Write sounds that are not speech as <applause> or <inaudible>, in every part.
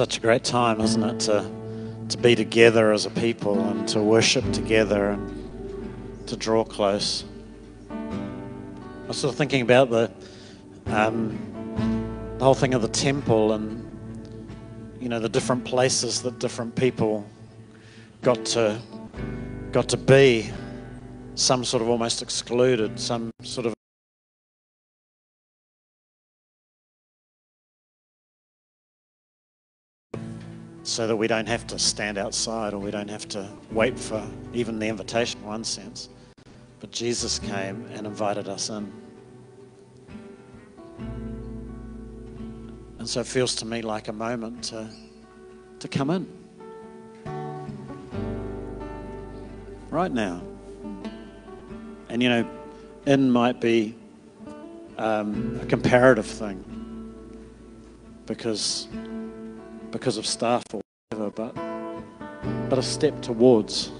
such a great time, isn't it, to, to be together as a people and to worship together and to draw close. I was sort of thinking about the, um, the whole thing of the temple and, you know, the different places that different people got to, got to be. Some sort of almost excluded, some sort of so that we don't have to stand outside or we don't have to wait for even the invitation in one sense. But Jesus came and invited us in. And so it feels to me like a moment to, to come in. Right now. And you know, in might be um, a comparative thing because because of staff or whatever, but but a step towards.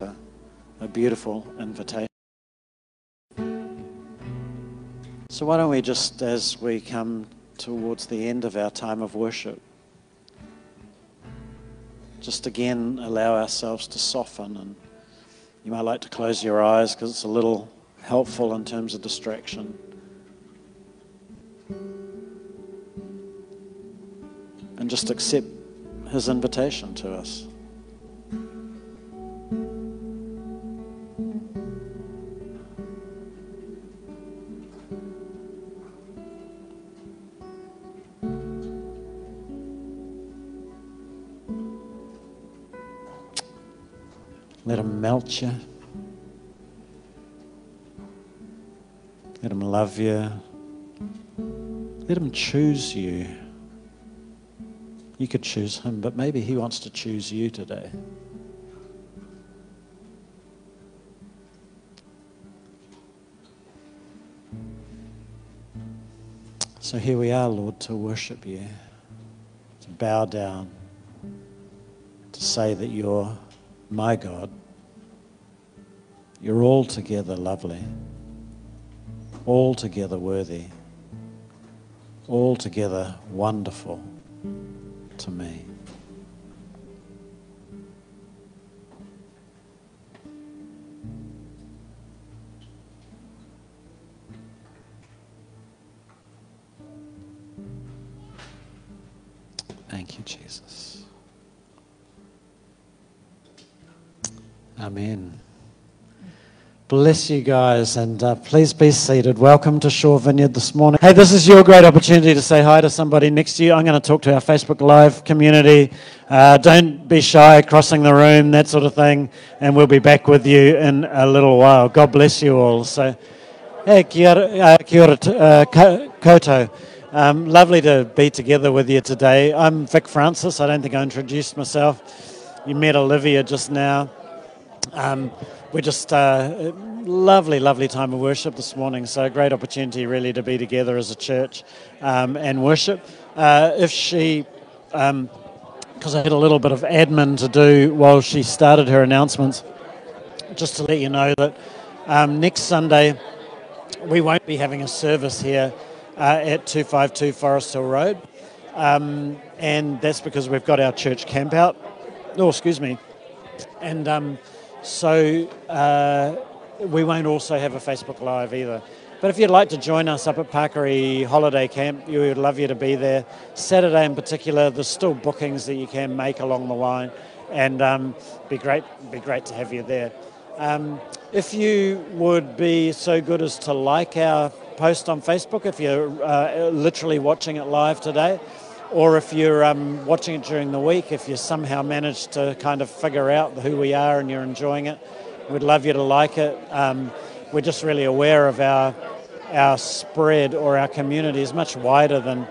A, a beautiful invitation. So, why don't we just, as we come towards the end of our time of worship, just again allow ourselves to soften and you might like to close your eyes because it's a little helpful in terms of distraction. And just accept his invitation to us. Let him melt you. Let him love you. Let him choose you. You could choose him, but maybe he wants to choose you today. So here we are, Lord, to worship you, to bow down, to say that you're my God. You're altogether lovely, altogether worthy, altogether wonderful to me. Thank you, Jesus. Amen. Bless you guys, and uh, please be seated. Welcome to Shore Vineyard this morning. Hey, this is your great opportunity to say hi to somebody next to you. I'm going to talk to our Facebook Live community. Uh, don't be shy, crossing the room, that sort of thing, and we'll be back with you in a little while. God bless you all. So, hey, kia ora, uh, kia ora uh, koutou. Um, lovely to be together with you today. I'm Vic Francis. I don't think I introduced myself. You met Olivia just now. Um, we're just uh, lovely, lovely time of worship this morning. So a great opportunity, really, to be together as a church um, and worship. Uh, if she, because um, I had a little bit of admin to do while she started her announcements, just to let you know that um, next Sunday we won't be having a service here uh, at 252 Forest Hill Road, um, and that's because we've got our church camp out. Oh, excuse me, and um, so uh, we won't also have a Facebook Live either. But if you'd like to join us up at Pakari Holiday Camp, we would love you to be there. Saturday in particular, there's still bookings that you can make along the line, and um, be great, be great to have you there. Um, if you would be so good as to like our post on Facebook, if you're uh, literally watching it live today, or if you're um, watching it during the week, if you somehow managed to kind of figure out who we are and you're enjoying it, we'd love you to like it. Um, we're just really aware of our our spread or our community is much wider than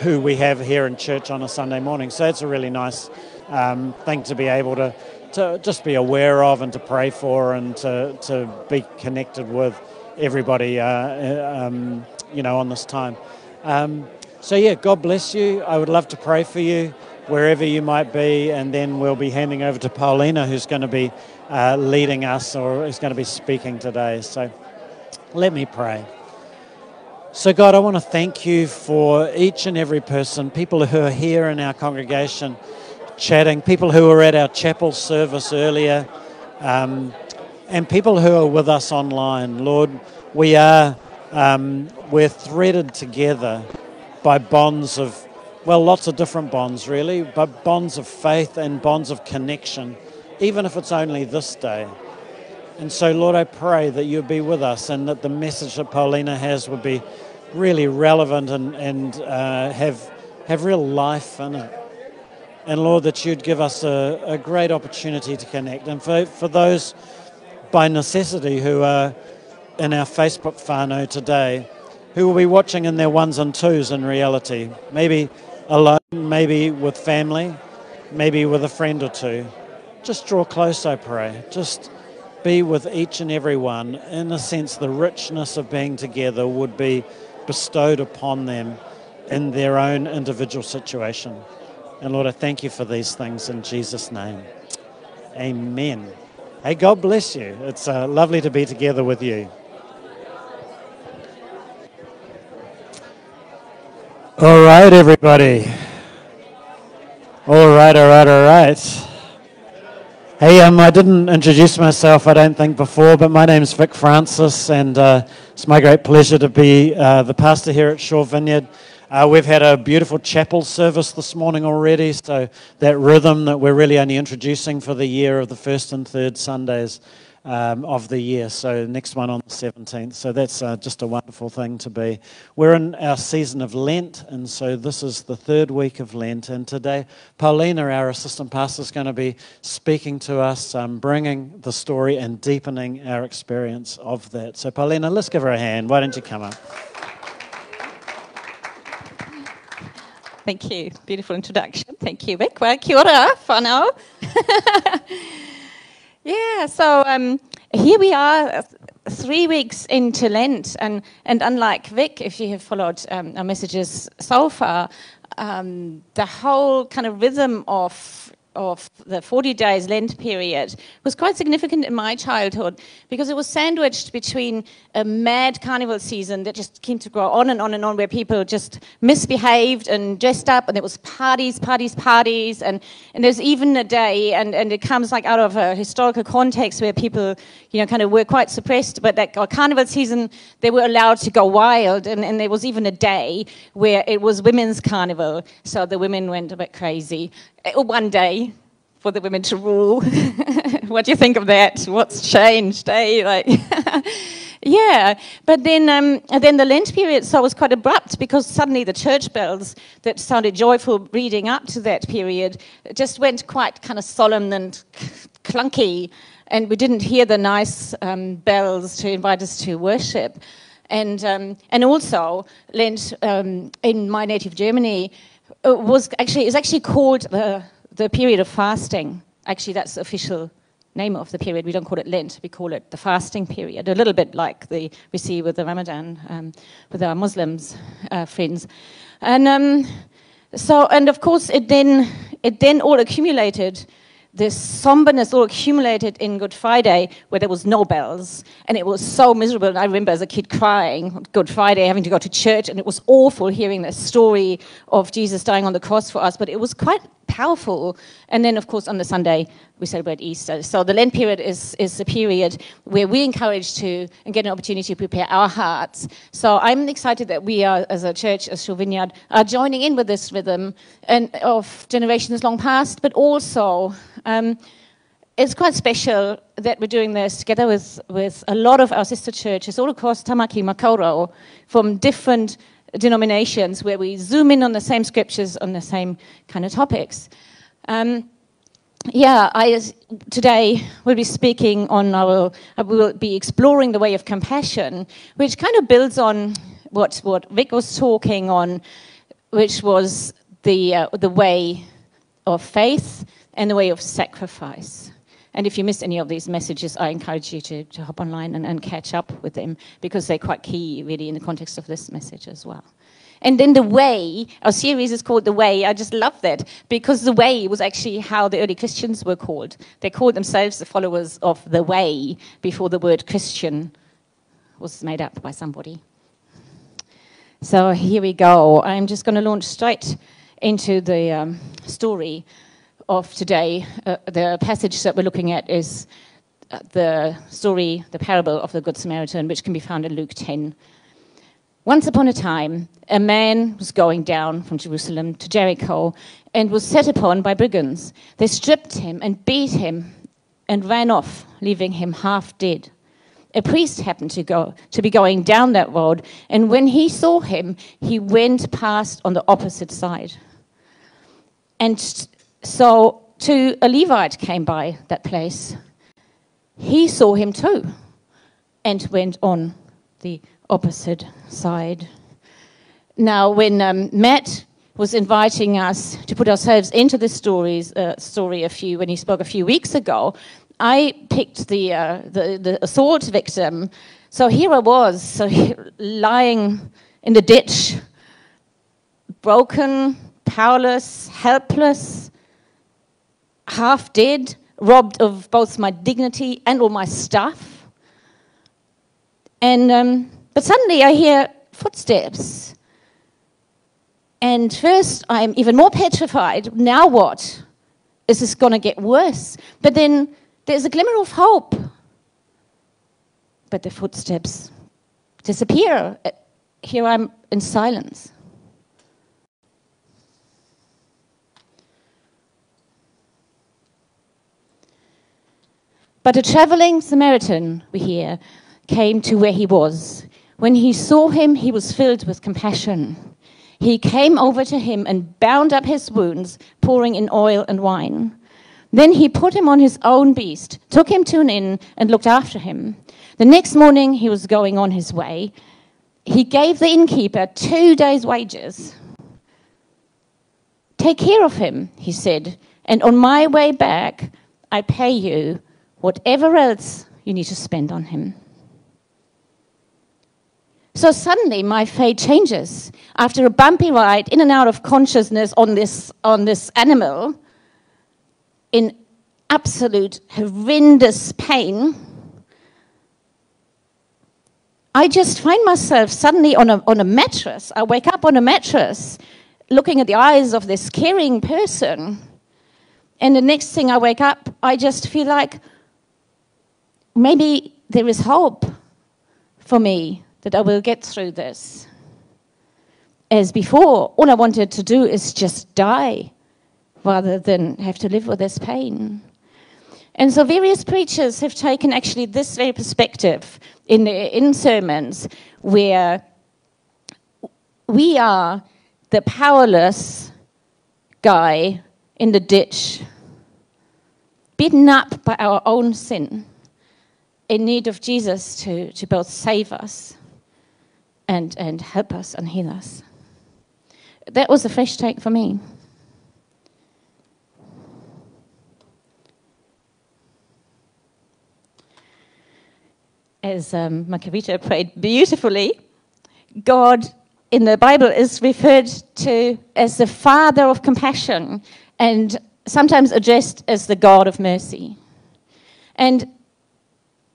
who we have here in church on a Sunday morning. So it's a really nice um, thing to be able to, to just be aware of and to pray for and to, to be connected with everybody, uh, um, you know, on this time. So, yeah, God bless you. I would love to pray for you wherever you might be, and then we'll be handing over to Paulina, who's going to be uh, leading us or is going to be speaking today. So, Let me pray. So, God, I want to thank you for each and every person, people who are here in our congregation chatting, people who were at our chapel service earlier, um, and people who are with us online. Lord, we are um, we're threaded together by bonds of well, lots of different bonds, really, but bonds of faith and bonds of connection, even if it's only this day. And so, Lord, I pray that you'd be with us and that the message that Paulina has would be really relevant and, and uh, have, have real life in it. And Lord, that you'd give us a, a great opportunity to connect. And for, for those by necessity who are in our Facebook whānau today, who will be watching in their ones and twos in reality, maybe alone, maybe with family, maybe with a friend or two. Just draw close, I pray. Just be with each and every one. In a sense, the richness of being together would be bestowed upon them in their own individual situation. And Lord, I thank you for these things in Jesus' name. Amen. Hey, God bless you. It's uh, lovely to be together with you. All right, everybody. All right, all right, all right. Hey, um, I didn't introduce myself, I don't think, before, but my name's Vic Francis, and uh, it's my great pleasure to be uh, the pastor here at Shore Vineyard. Uh, we've had a beautiful chapel service this morning already, so that rhythm that we're really only introducing for the year of the first and third Sundays um, of the year. So, next one on the 17th. So, that's uh, just a wonderful thing to be. We're in our season of Lent, and so this is the third week of Lent. And today, Paulina, our assistant pastor, is going to be speaking to us, um, bringing the story and deepening our experience of that. So, Paulina, let's give her a hand. Why don't you come up? Thank you. Beautiful introduction. Thank you, Vic. Well, kia ora, whanau. <laughs> Yeah, so um, here we are, uh, three weeks into Lent, and, and unlike Vic, if you have followed um, our messages so far, um, the whole kind of rhythm of of the 40 days Lent period was quite significant in my childhood because it was sandwiched between a mad carnival season that just came to grow on and on and on, where people just misbehaved and dressed up, and there was parties, parties, parties, and, and there's even a day, and, and it comes like out of a historical context where people, you know, kind of were quite suppressed, but our carnival season, they were allowed to go wild, and, and there was even a day where it was women's carnival, so the women went a bit crazy. Uh, one day for the women to rule. <laughs> what do you think of that? What's changed? Eh? Like, <laughs> yeah. But then, um, then the Lent period so it was quite abrupt because suddenly the church bells that sounded joyful reading up to that period just went quite kind of solemn and clunky, and we didn't hear the nice um, bells to invite us to worship. And um, and also Lent um, in my native Germany was actually is actually called the the period of fasting. Actually, that's the official name of the period. We don't call it Lent. We call it the fasting period. A little bit like the we see with the Ramadan um, with our Muslims uh, friends, and um, so and of course it then it then all accumulated this somberness all accumulated in Good Friday where there was no bells and it was so miserable. And I remember as a kid crying Good Friday, having to go to church, and it was awful hearing the story of Jesus dying on the cross for us, but it was quite powerful. And then, of course, on the Sunday, we celebrate Easter. So the Lent period is, is a period where we're encouraged to and get an opportunity to prepare our hearts. So I'm excited that we are, as a church, as Shore Vineyard, are joining in with this rhythm and of generations long past, but also um, it's quite special that we're doing this together with, with a lot of our sister churches all across Tamaki Makaurau from different denominations where we zoom in on the same scriptures on the same kind of topics. Um, yeah, I today will be speaking on our. I will be exploring the way of compassion, which kind of builds on what what Vic was talking on, which was the uh, the way of faith and the way of sacrifice. And if you missed any of these messages, I encourage you to, to hop online and, and catch up with them because they're quite key, really, in the context of this message as well. And then the way, our series is called The Way. I just love that because the way was actually how the early Christians were called. They called themselves the followers of the way before the word Christian was made up by somebody. So here we go. I'm just going to launch straight into the um, story of today. Uh, the passage that we're looking at is uh, the story, the parable of the Good Samaritan, which can be found in Luke 10. Once upon a time, a man was going down from Jerusalem to Jericho and was set upon by brigands. They stripped him and beat him and ran off, leaving him half dead. A priest happened to go to be going down that road, and when he saw him, he went past on the opposite side. And so, to a Levite came by that place. He saw him too, and went on the opposite side. Now, when um, Matt was inviting us to put ourselves into the stories, uh, story a few when he spoke a few weeks ago, I picked the, uh, the, the assault victim. So here I was, so lying in the ditch, broken, powerless, helpless, half dead, robbed of both my dignity and all my stuff. And um, but suddenly I hear footsteps and first, I'm even more petrified. Now what? Is this going to get worse? But then there's a glimmer of hope. But the footsteps disappear. Here I'm in silence. But a traveling Samaritan, we hear, came to where he was. When he saw him, he was filled with compassion he came over to him and bound up his wounds, pouring in oil and wine. Then he put him on his own beast, took him to an inn, and looked after him. The next morning he was going on his way. He gave the innkeeper two days' wages. Take care of him, he said, and on my way back, I pay you whatever else you need to spend on him. So suddenly my fate changes. After a bumpy ride in and out of consciousness on this, on this animal, in absolute horrendous pain, I just find myself suddenly on a, on a mattress. I wake up on a mattress looking at the eyes of this caring person. And the next thing I wake up, I just feel like maybe there is hope for me that I will get through this. As before, all I wanted to do is just die rather than have to live with this pain. And so various preachers have taken actually this very perspective in in sermons where we are the powerless guy in the ditch, beaten up by our own sin, in need of Jesus to, to both save us and, and help us and heal us. That was a fresh take for me. As um, Makavita <laughs> prayed beautifully, God in the Bible is referred to as the Father of compassion and sometimes addressed as the God of mercy. And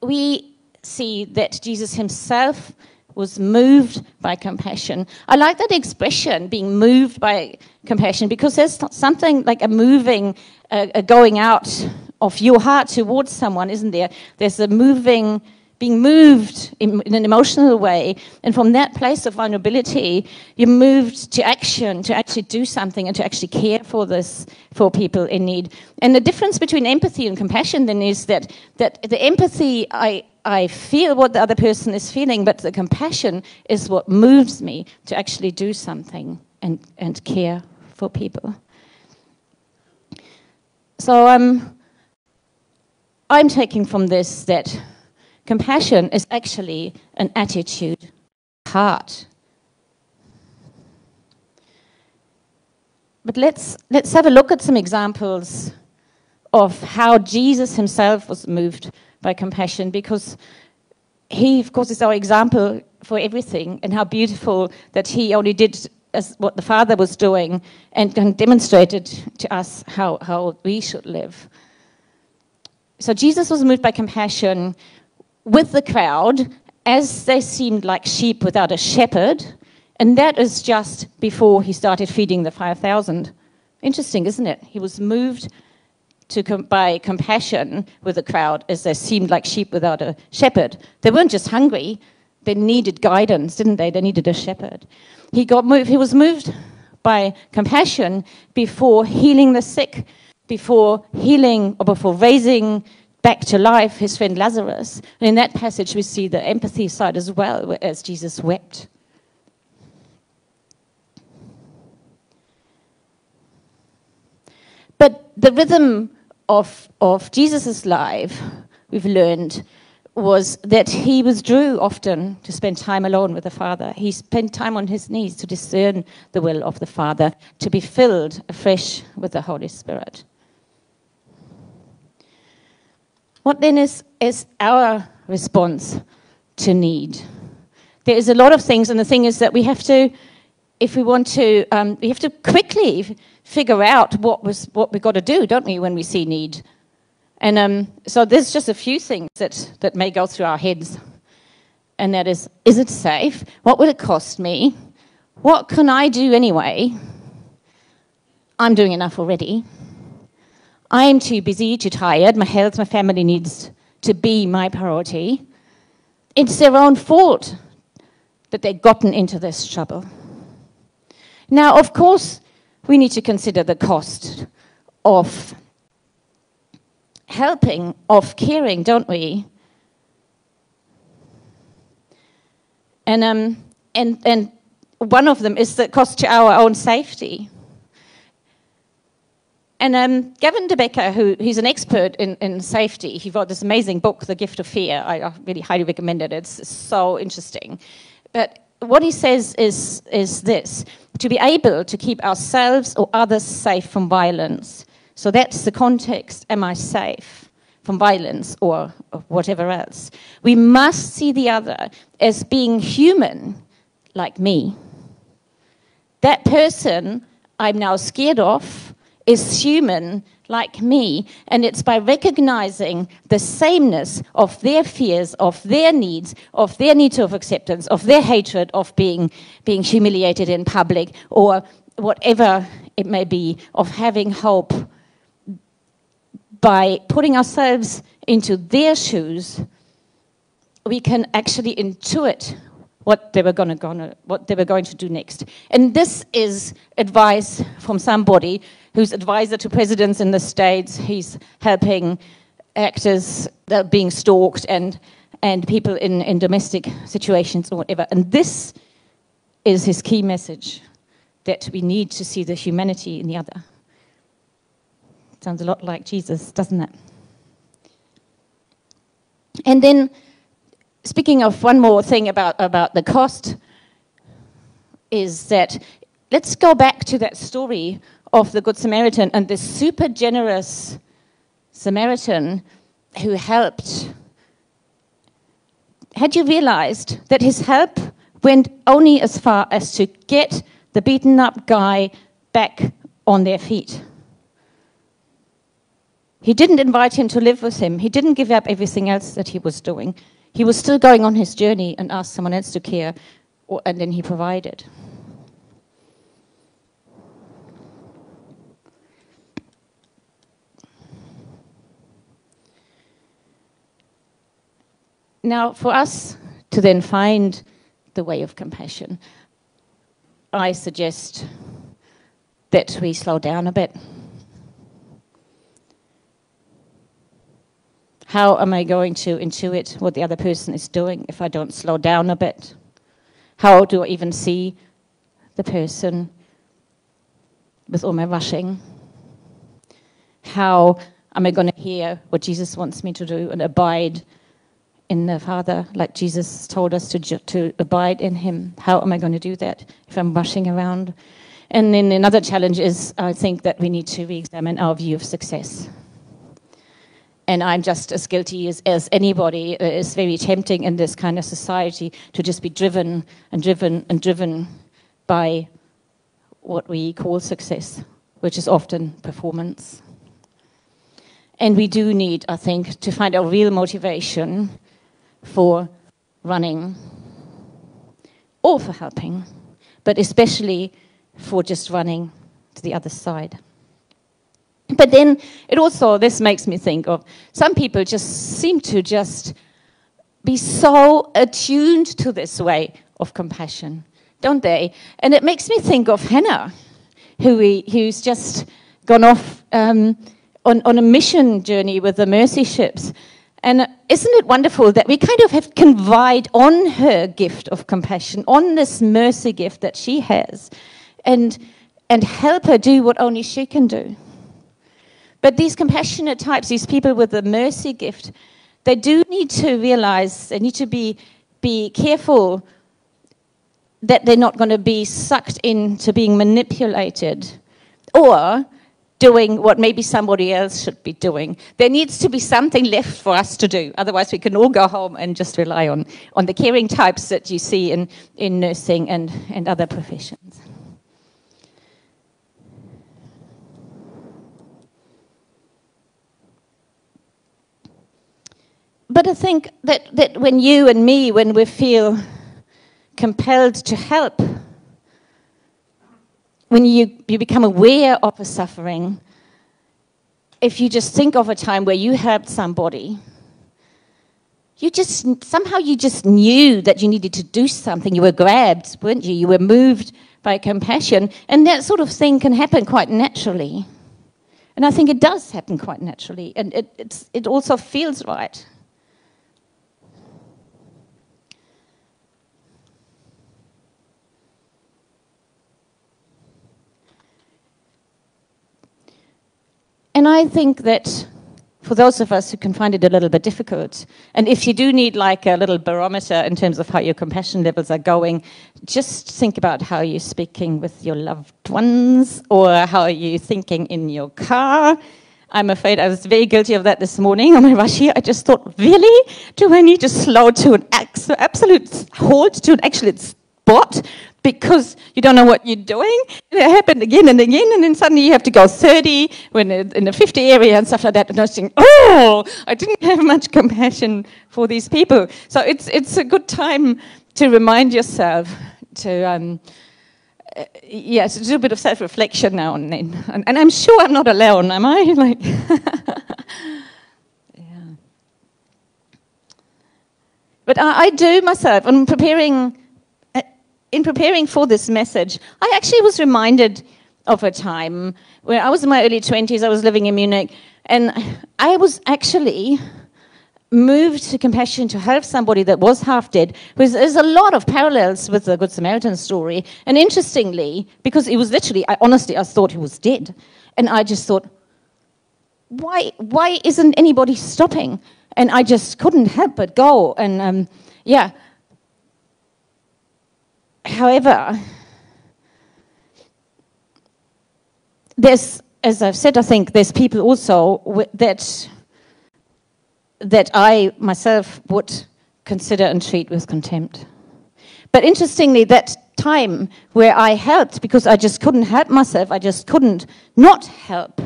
we see that Jesus himself was moved by compassion. I like that expression, being moved by compassion, because there's something like a moving, uh, a going out of your heart towards someone, isn't there? There's a moving, being moved in, an emotional way. And from that place of vulnerability, you're moved to action, to actually do something and to actually care for this, for people in need. And the difference between empathy and compassion then is that, that the empathy I, I feel what the other person is feeling, but the compassion is what moves me to actually do something and, and care for people. So um, I'm taking from this that compassion is actually an attitude, heart. But let's, let's have a look at some examples of how Jesus himself was moved by compassion because he, of course, is our example for everything and how beautiful that he only did as what the Father was doing and, demonstrated to us how, how we should live. So Jesus was moved by compassion with the crowd as they seemed like sheep without a shepherd, and that is just before he started feeding the 5,000. Interesting, isn't it? He was moved to com- by compassion with the crowd as they seemed like sheep without a shepherd. They weren't just hungry, they needed guidance, didn't they? They needed a shepherd. He, got moved, he was moved by compassion before healing the sick, before healing or before raising back to life his friend Lazarus. And in that passage, we see the empathy side as well, as Jesus wept. But the rhythm of, of Jesus' life, we've learned, was that he withdrew often to spend time alone with the Father. He spent time on his knees to discern the will of the Father, to be filled afresh with the Holy Spirit. What then is, is our response to need? There is a lot of things, and the thing is that we have to, if we want to, um, we have to quickly figure out what, was, what we've got to do, don't we, when we see need? And um, so there's just a few things that, that may go through our heads. And that is, is it safe? What would it cost me? What can I do anyway? I'm doing enough already. I am too busy, too tired. My health, my family needs to be my priority. It's their own fault that they've gotten into this trouble. Now, of course, we need to consider the cost of helping, of caring, don't we? And, um, and, and one of them is the cost to our own safety. And um, Gavin De Becker, who he's an expert in, in safety, he wrote this amazing book, The Gift of Fear. I, I really highly recommend it. It's so interesting. But what he says is, is this to be able to keep ourselves or others safe from violence, so that's the context. Am I safe from violence or, or whatever else? We must see the other as being human, like me. That person I'm now scared of is human like me, and it's by recognizing the sameness of their fears, of their needs, of their need of acceptance, of their hatred of being, being humiliated in public, or whatever it may be, of having hope by putting ourselves into their shoes, we can actually intuit what they were going to what they were going to do next. And this is advice from somebody who's advisor to presidents in the states. He's helping actors that are being stalked and and people in, in domestic situations or whatever. And this is his key message that we need to see the humanity in the other. Sounds a lot like Jesus, doesn't it? And then, speaking of one more thing about, about the cost, is that let's go back to that story of the Good Samaritan and this super generous Samaritan who helped. Had you realized that his help went only as far as to get the beaten up guy back on their feet? He didn't invite him to live with him. He didn't give up everything else that he was doing. He was still going on his journey and asked someone else to care, and then he provided. Now, for us to then find the way of compassion, I suggest that we slow down a bit. How am I going to intuit what the other person is doing if I don't slow down a bit? How do I even see the person with all my rushing? How am I going to hear what Jesus wants me to do and abide in the Father, like Jesus told us to, to abide in Him? How am I going to do that if I'm rushing around? And then another challenge is I think that we need to re examine our view of success and I'm just as guilty as, as anybody. Uh, it's very tempting in this kind of society to just be driven and driven and driven by what we call success, which is often performance. And we do need, I think, to find a real motivation for running or for helping, but especially for just running to the other side. But then it also, this makes me think of some people just seem to just be so attuned to this way of compassion, don't they? And it makes me think of Hannah, who we, who's just gone off um, on, on a mission journey with the mercy ships. And isn't it wonderful that we kind of have to confide on her gift of compassion, on this mercy gift that she has, and, and help her do what only she can do? But these compassionate types, these people with the mercy gift, they do need to realize, they need to be, be careful that they're not going to be sucked into being manipulated or doing what maybe somebody else should be doing. There needs to be something left for us to do. Otherwise, we can all go home and just rely on, on the caring types that you see in, in nursing and, and other professions. But I think that, that when you and me, when we feel compelled to help, when you, you become aware of a suffering, if you just think of a time where you helped somebody, you just somehow you just knew that you needed to do something. You were grabbed, weren't you? You were moved by compassion, and that sort of thing can happen quite naturally. And I think it does happen quite naturally, and it, it also feels right. And I think that for those of us who can find it a little bit difficult, and if you do need like a little barometer in terms of how your compassion levels are going, just think about how you're speaking with your loved ones or how you're you thinking in your car. I'm afraid I was very guilty of that this morning on my rush here. I just thought, really? Do I need to slow to an absolute halt, to an actual spot because you don't know what you're doing. And it happened again and again, and then suddenly you have to go 30 when in the 50 area and stuff like that. And I was thinking, oh, I didn't have <laughs> much compassion for these people. So it's it's a good time to remind yourself to. Um, uh, yes, do a bit of self-reflection now and then, and, and I'm sure I'm not alone, am I? <laughs> Like, <laughs> yeah. But I, I do myself. I'm preparing in preparing for this message, I actually was reminded of a time where I was in my early 20s, I was living in Munich, and I was actually moved to compassion to help somebody that was half dead. There's a lot of parallels with the Good Samaritan story. And interestingly, because it was literally, I honestly, I thought he was dead. And I just thought, why, why isn't anybody stopping? And I just couldn't help but go. And um, yeah, However, there's, as I've said, I think there's people also that that I myself would consider and treat with contempt. But interestingly, that time where I helped because I just couldn't help myself, I just couldn't not help.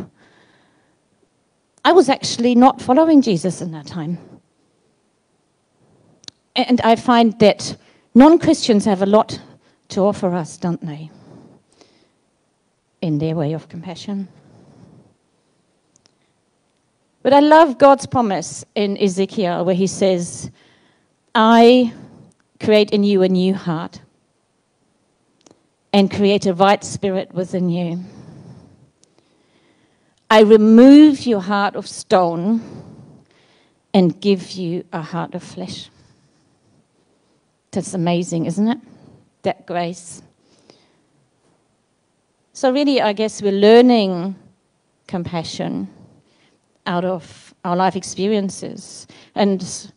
I was actually not following Jesus in that time. And I find that non Christians have a lot to offer us, don't they? In their way of compassion. But I love God's promise in Ezekiel where he says, I create in you a new heart and create a right spirit within you. I remove your heart of stone and give you a heart of flesh. That's amazing, isn't it? That grace. So, really, I guess we're learning compassion out of our life experiences. And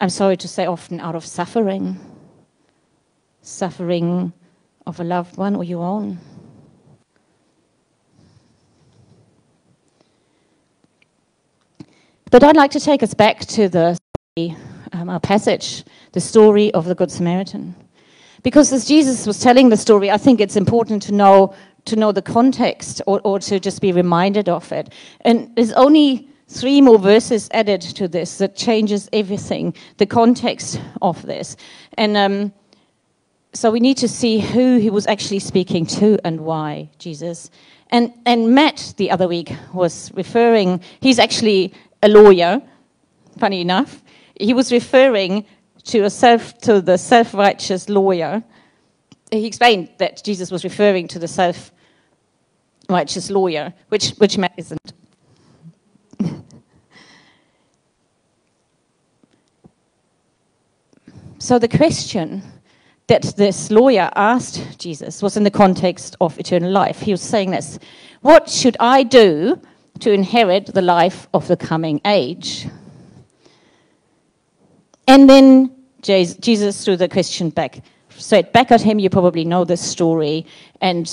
I'm sorry to say, often out of suffering suffering of a loved one or your own. But I'd like to take us back to the um, our passage, the story of the Good Samaritan. Because as Jesus was telling the story, I think it's important to know to know the context or, or to just be reminded of it. And there's only three more verses added to this that changes everything, the context of this. And um, so we need to see who he was actually speaking to and why, Jesus. And, and Matt the other week was referring, he's actually a lawyer, funny enough. He was referring to, a self, to the self righteous lawyer. He explained that Jesus was referring to the self righteous lawyer, which, which Matt isn't. <laughs> so the question that this lawyer asked Jesus was in the context of eternal life. He was saying this What should I do to inherit the life of the coming age? And then Jesus threw the question back, straight back at him. You probably know this story. And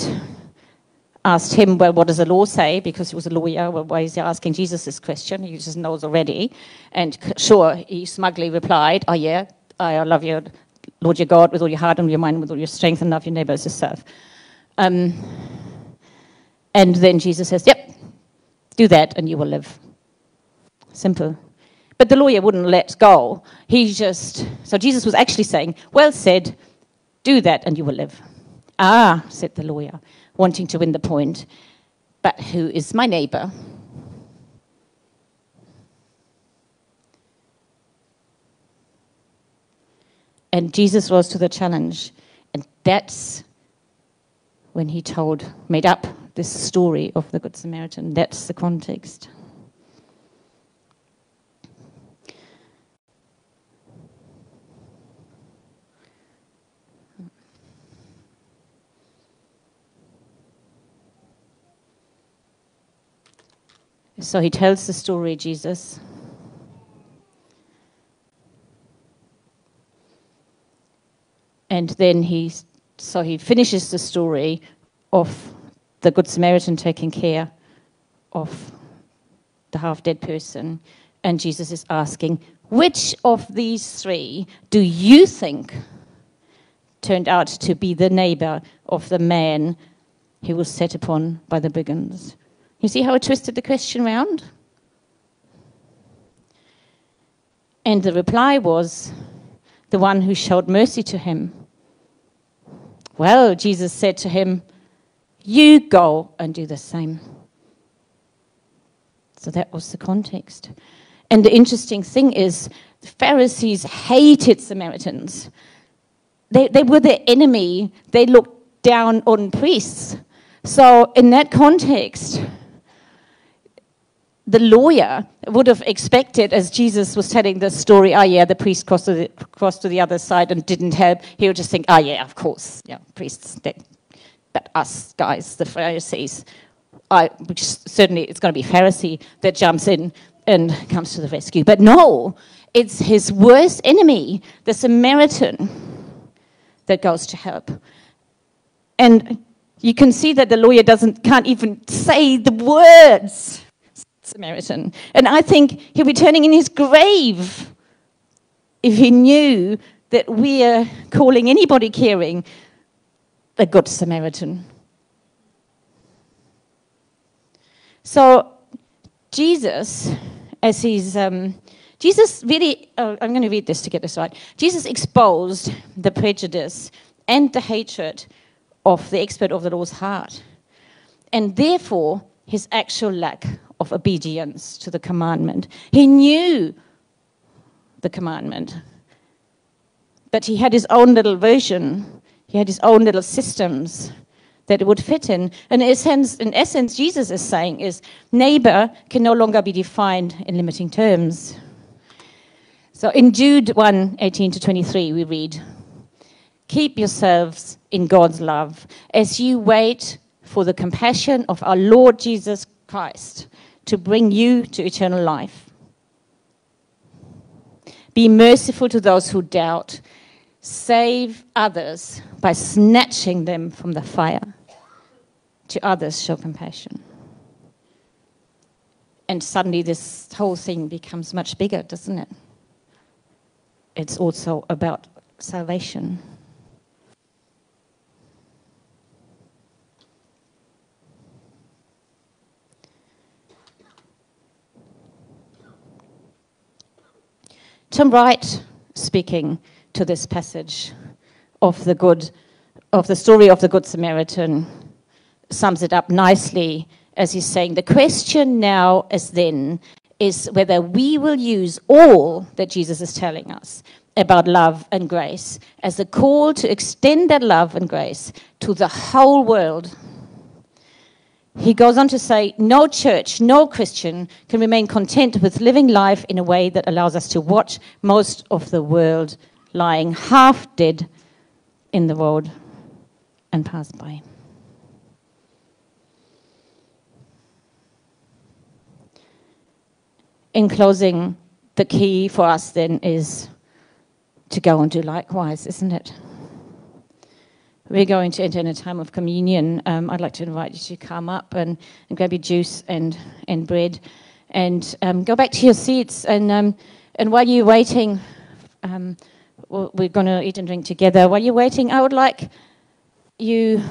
asked him, Well, what does the law say? Because he was a lawyer. Well, why is he asking Jesus this question? He just knows already. And sure, he smugly replied, Oh, yeah, I love you, Lord your God, with all your heart and your mind, with all your strength, and love your neighbor as yourself. Um, and then Jesus says, Yep, do that and you will live. Simple. But the lawyer wouldn't let go. He just, so Jesus was actually saying, Well said, do that and you will live. Ah, said the lawyer, wanting to win the point. But who is my neighbor? And Jesus rose to the challenge. And that's when he told, made up this story of the Good Samaritan. That's the context. So he tells the story, Jesus. And then he, so he finishes the story of the Good Samaritan taking care of the half dead person. And Jesus is asking, which of these three do you think turned out to be the neighbor of the man who was set upon by the brigands? You see how I twisted the question round? And the reply was, the one who showed mercy to him. Well, Jesus said to him, You go and do the same. So that was the context. And the interesting thing is, the Pharisees hated Samaritans. They, they were their enemy. They looked down on priests. So, in that context, the lawyer would have expected, as Jesus was telling the story, oh yeah, the priest crossed to the, crossed to the other side and didn't help. He would just think, oh yeah, of course, yeah, priests. They, but us guys, the Pharisees, I, which certainly it's going to be Pharisee that jumps in and comes to the rescue. But no, it's his worst enemy, the Samaritan, that goes to help. And you can see that the lawyer doesn't can't even say the words Samaritan. And I think he'll be turning in his grave if he knew that we're calling anybody caring a good Samaritan. So, Jesus, as he's. Um, Jesus really, oh, I'm going to read this to get this right. Jesus exposed the prejudice and the hatred of the expert of the law's heart, and therefore his actual lack of obedience to the commandment. He knew the commandment, but he had his own little version, he had his own little systems that it would fit in. And in essence, in essence, Jesus is saying is neighbor can no longer be defined in limiting terms. So in Jude 1 18 to 23, we read, Keep yourselves in God's love as you wait for the compassion of our Lord Jesus Christ to bring you to eternal life. Be merciful to those who doubt. Save others by snatching them from the fire. To others, show compassion. And suddenly, this whole thing becomes much bigger, doesn't it? It's also about salvation. Tom Wright speaking to this passage of the good, of the story of the Good Samaritan, sums it up nicely as he's saying the question now as then is whether we will use all that Jesus is telling us about love and grace as a call to extend that love and grace to the whole world. He goes on to say, No church, no Christian can remain content with living life in a way that allows us to watch most of the world lying half dead in the road and pass by. In closing, the key for us then is to go and do likewise, isn't it? We're going to enter in a time of communion. Um, I'd like to invite you to come up and, and grab your juice and, and bread and um, go back to your seats. And, um, and while you're waiting, um, we're going to eat and drink together. While you're waiting, I would like you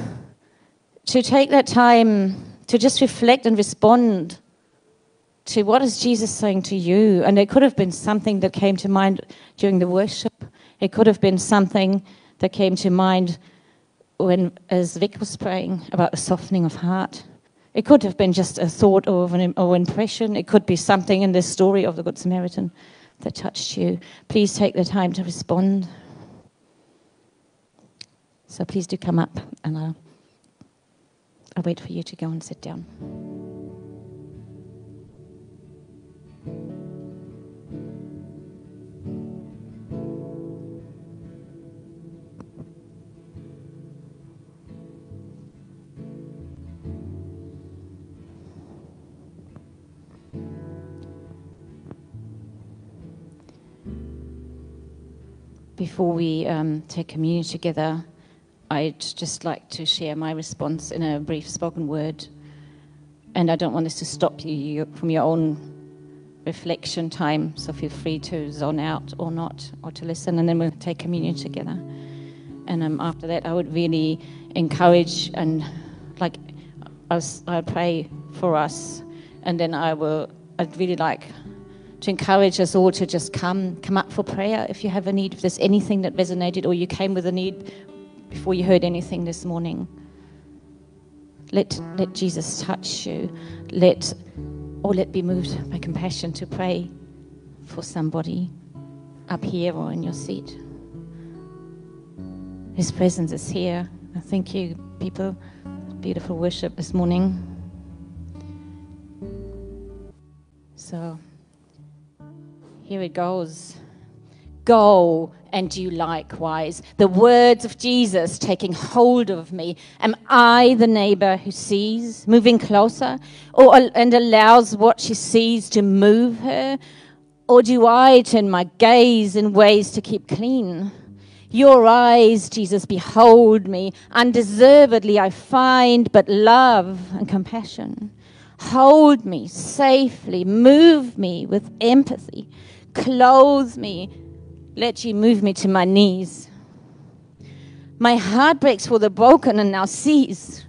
to take that time to just reflect and respond to what is Jesus saying to you. And it could have been something that came to mind during the worship. It could have been something that came to mind when, as Vic was praying about the softening of heart. It could have been just a thought or an or impression. It could be something in this story of the Good Samaritan that touched you. Please take the time to respond. So please do come up, and I'll, I'll wait for you to go and sit down. Before we um, take communion together, I'd just like to share my response in a brief spoken word. And I don't want this to stop you from your own reflection time, so feel free to zone out or not, or to listen, and then we'll take communion together. And um, after that, I would really encourage and, like, I pray for us, and then I will, I'd really like to encourage us all to just come, come up for prayer if you have a need, if there's anything that resonated or you came with a need before you heard anything this morning. Let, let Jesus touch you. Let, or let be moved by compassion to pray for somebody up here or in your seat. His presence is here. thank you, people. Beautiful worship this morning. So. Here it goes. Go and do likewise. The words of Jesus taking hold of me. Am I the neighbor who sees, moving closer, or and allows what she sees to move her? Or do I turn my gaze in ways to keep clean? Your eyes, Jesus, behold me. Undeservedly I find but love and compassion. Hold me safely, move me with empathy clothe me. Let you move me to my knees. My heart breaks for the broken and now sees.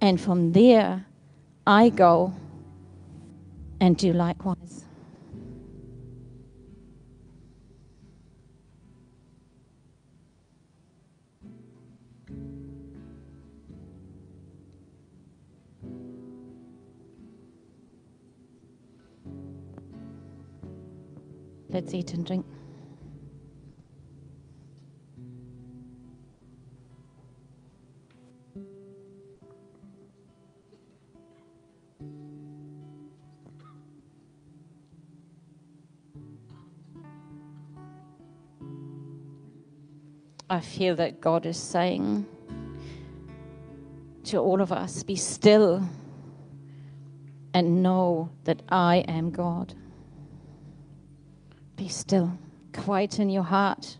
And from there, I go and do likewise. Eat and drink. I feel that God is saying to all of us be still and know that I am God. Be still. Quieten your heart.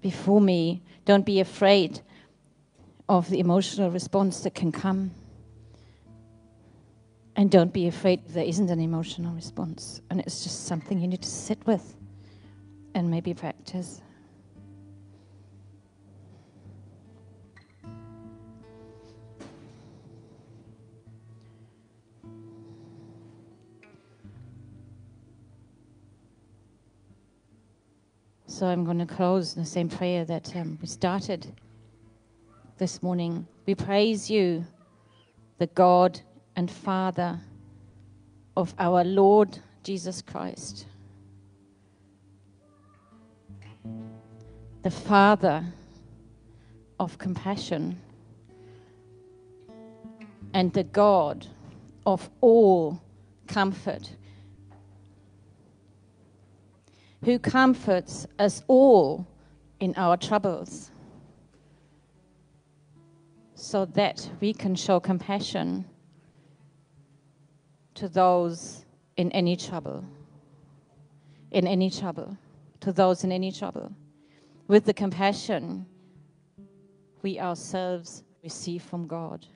Before me, don't be afraid of the emotional response that can come. And don't be afraid there isn't an emotional response. And it's just something you need to sit with and maybe practice. So I'm going to close the same prayer that um, we started this morning. We praise you, the God and Father of our Lord Jesus Christ, the Father of compassion, and the God of all comfort, who comforts us all in our troubles, so that we can show compassion to those in any trouble. In any trouble. To those in any trouble. With the compassion we ourselves receive from God.